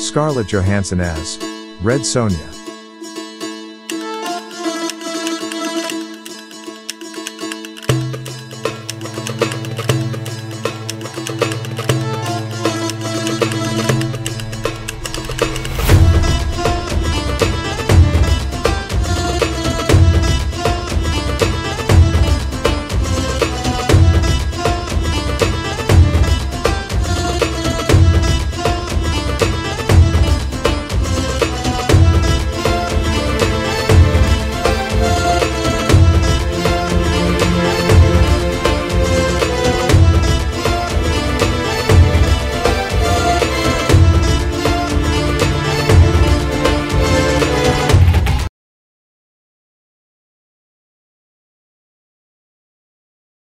Scarlett Johansson as Red Sonja.